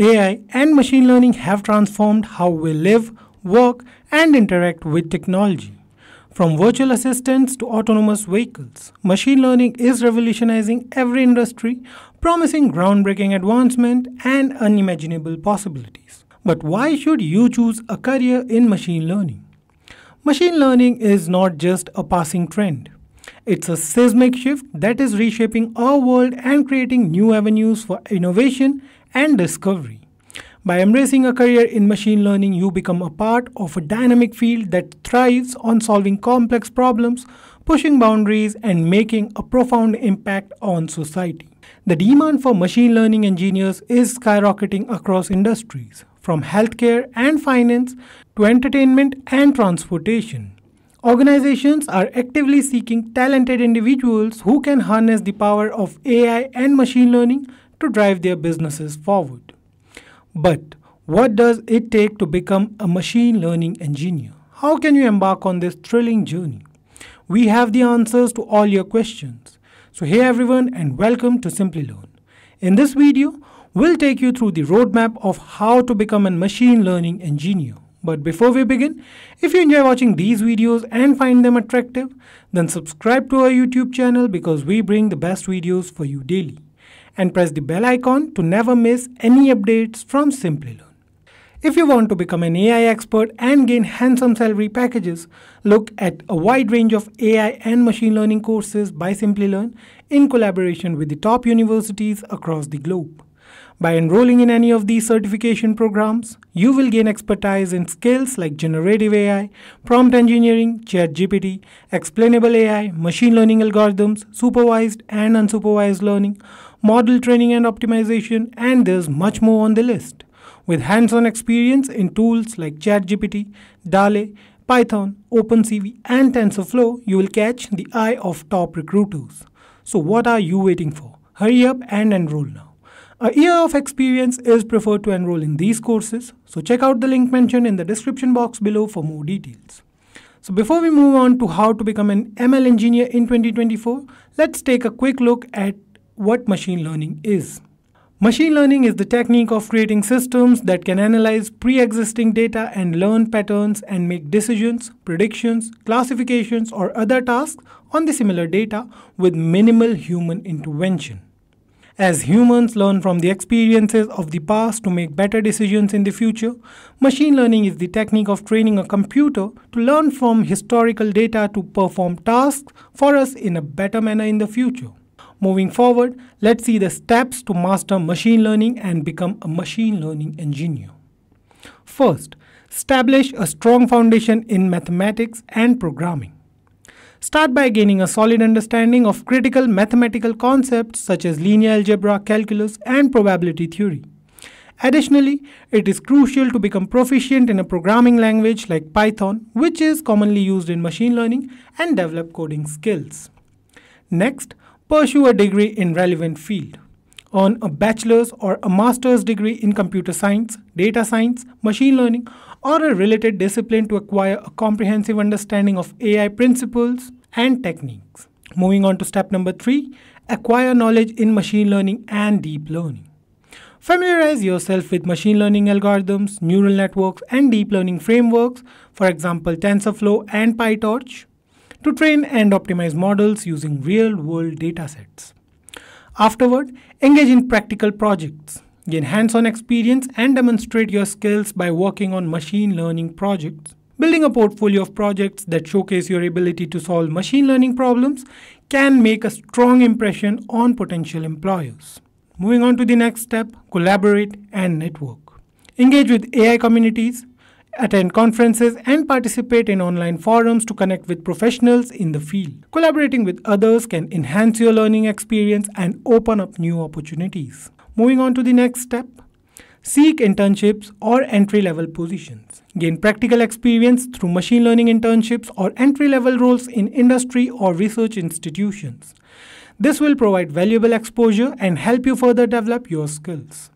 AI and machine learning have transformed how we live, work, and interact with technology. From virtual assistants to autonomous vehicles, machine learning is revolutionizing every industry, promising groundbreaking advancement and unimaginable possibilities. But why should you choose a career in machine learning? Machine learning is not just a passing trend. It's a seismic shift that is reshaping our world and creating new avenues for innovation and discovery. By embracing a career in machine learning, you become a part of a dynamic field that thrives on solving complex problems, pushing boundaries, and making a profound impact on society. The demand for machine learning engineers is skyrocketing across industries, from healthcare and finance to entertainment and transportation. Organizations are actively seeking talented individuals who can harness the power of AI and machine learning to drive their businesses forward. But what does it take to become a machine learning engineer? How can you embark on this thrilling journey? We have the answers to all your questions. So, hey everyone, and welcome to Simplilearn. In this video, we'll take you through the roadmap of how to become a machine learning engineer. But before we begin, if you enjoy watching these videos and find them attractive, then subscribe to our YouTube channel because we bring the best videos for you daily. And press the bell icon to never miss any updates from Simplilearn. If you want to become an AI expert and gain handsome salary packages, look at a wide range of AI and machine learning courses by Simplilearn in collaboration with the top universities across the globe. By enrolling in any of these certification programs, you will gain expertise in skills like generative AI, prompt engineering, ChatGPT, explainable AI, machine learning algorithms, supervised and unsupervised learning, model training and optimization, and there's much more on the list. With hands on experience in tools like ChatGPT, DALL-E, Python, OpenCV, and TensorFlow, you will catch the eye of top recruiters. So, what are you waiting for? Hurry up and enroll now. A year of experience is preferred to enroll in these courses, so check out the link mentioned in the description box below for more details. So before we move on to how to become an ML engineer in 2024, let's take a quick look at what machine learning is. Machine learning is the technique of creating systems that can analyze pre-existing data and learn patterns and make decisions, predictions, classifications, or other tasks on the similar data with minimal human intervention. As humans learn from the experiences of the past to make better decisions in the future, machine learning is the technique of training a computer to learn from historical data to perform tasks for us in a better manner in the future. Moving forward, let's see the steps to master machine learning and become a machine learning engineer. First, establish a strong foundation in mathematics and programming. Start by gaining a solid understanding of critical mathematical concepts such as linear algebra, calculus, and probability theory. Additionally, it is crucial to become proficient in a programming language like Python, which is commonly used in machine learning, and develop coding skills. Next, pursue a degree in relevant field. Earn a bachelor's or a master's degree in computer science, data science, machine learning, or a related discipline to acquire a comprehensive understanding of AI principles and techniques. Moving on to step number three acquire knowledge in machine learning and deep learning. Familiarize yourself with machine learning algorithms, neural networks, and deep learning frameworks, for example, TensorFlow and PyTorch, to train and optimize models using real world datasets. Afterward, engage in practical projects. Gain hands on experience and demonstrate your skills by working on machine learning projects. Building a portfolio of projects that showcase your ability to solve machine learning problems can make a strong impression on potential employers. Moving on to the next step collaborate and network. Engage with AI communities, attend conferences, and participate in online forums to connect with professionals in the field. Collaborating with others can enhance your learning experience and open up new opportunities. Moving on to the next step seek internships or entry level positions. Gain practical experience through machine learning internships or entry level roles in industry or research institutions. This will provide valuable exposure and help you further develop your skills.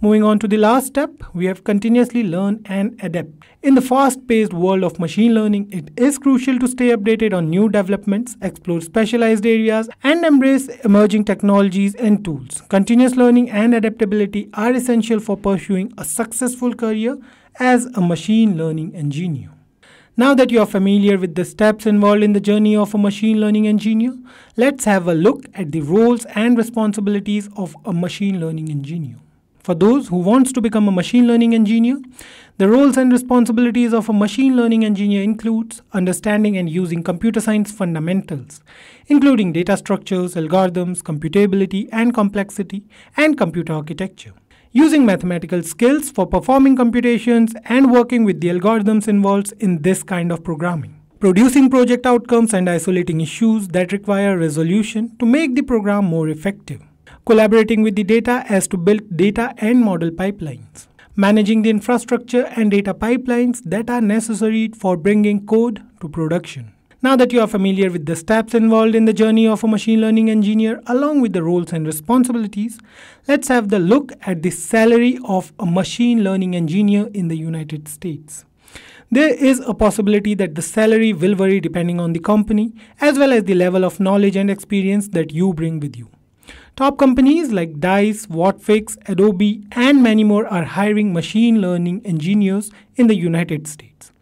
Moving on to the last step, we have continuously learn and adapt. In the fast paced world of machine learning, it is crucial to stay updated on new developments, explore specialized areas, and embrace emerging technologies and tools. Continuous learning and adaptability are essential for pursuing a successful career as a machine learning engineer. Now that you are familiar with the steps involved in the journey of a machine learning engineer, let's have a look at the roles and responsibilities of a machine learning engineer. For those who wants to become a machine learning engineer, the roles and responsibilities of a machine learning engineer includes understanding and using computer science fundamentals, including data structures, algorithms, computability and complexity, and computer architecture. Using mathematical skills for performing computations and working with the algorithms involved in this kind of programming. Producing project outcomes and isolating issues that require resolution to make the program more effective collaborating with the data as to build data and model pipelines, managing the infrastructure and data pipelines that are necessary for bringing code to production. Now that you are familiar with the steps involved in the journey of a machine learning engineer along with the roles and responsibilities, let's have the look at the salary of a machine learning engineer in the United States. There is a possibility that the salary will vary depending on the company as well as the level of knowledge and experience that you bring with you. Top companies like DICE, Whatfix, Adobe, and many more are hiring machine learning engineers in the United States.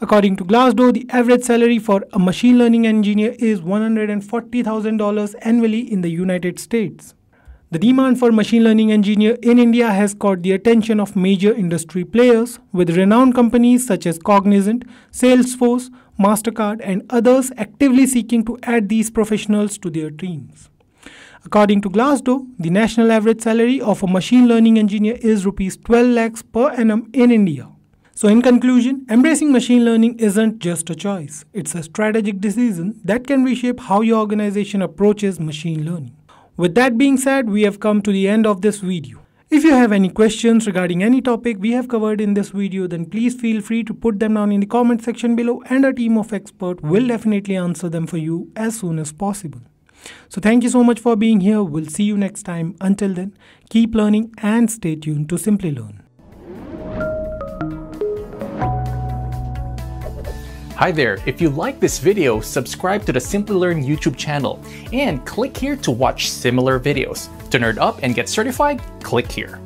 According to Glassdoor, the average salary for a machine learning engineer is $140,000 annually in the United States. The demand for machine learning engineer in India has caught the attention of major industry players, with renowned companies such as Cognizant, Salesforce, MasterCard, and others actively seeking to add these professionals to their teams. According to Glassdoor, the national average salary of a machine learning engineer is rupees 12 lakhs per annum in India. So, in conclusion, embracing machine learning isn't just a choice, it's a strategic decision that can reshape how your organization approaches machine learning. With that being said, we have come to the end of this video. If you have any questions regarding any topic we have covered in this video, then please feel free to put them down in the comment section below and a team of experts will definitely answer them for you as soon as possible. So thank you so much for being here. We'll see you next time. Until then, keep learning and stay tuned to Simplilearn. Hi there, if you like this video, subscribe to the Simplilearn YouTube channel and click here to watch similar videos. To nerd up and get certified, click here.